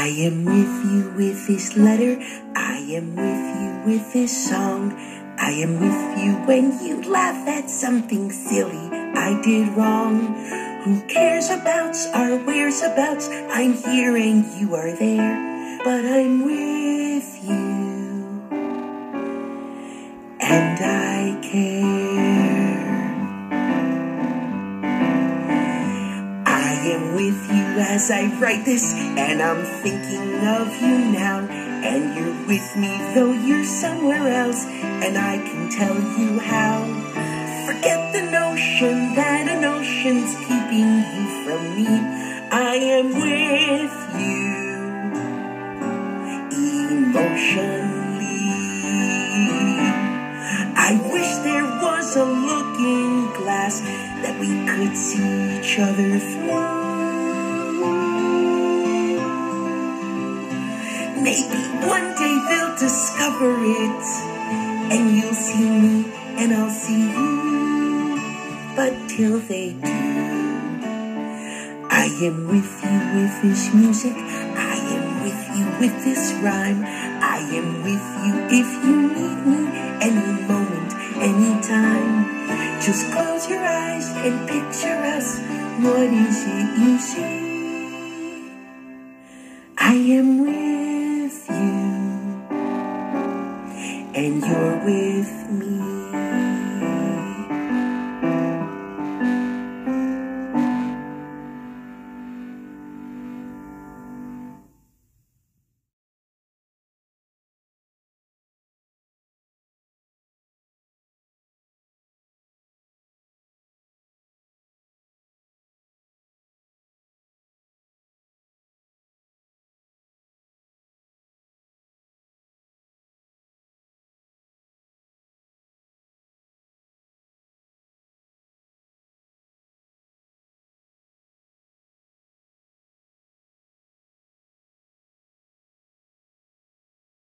I am with you with this letter. I am with you with this song. I am with you when you laugh at something silly I did wrong. Who cares about our whereabouts? I'm here and you are there, but I'm with you. And I care. Am with you as I write this, and I'm thinking of you now. And you're with me, though you're somewhere else, and I can tell you how. Forget the notion that an ocean's keeping you from me. I am with you emotionally. I wish there was a that we could see each other through. Maybe one day they'll discover it, and you'll see me, and I'll see you. But till they do, I am with you with this music. I am with you with this rhyme. I am with you if you need me any moment, anytime. Just close your eyes and picture us. What is it you see? I am with you, and you're with me.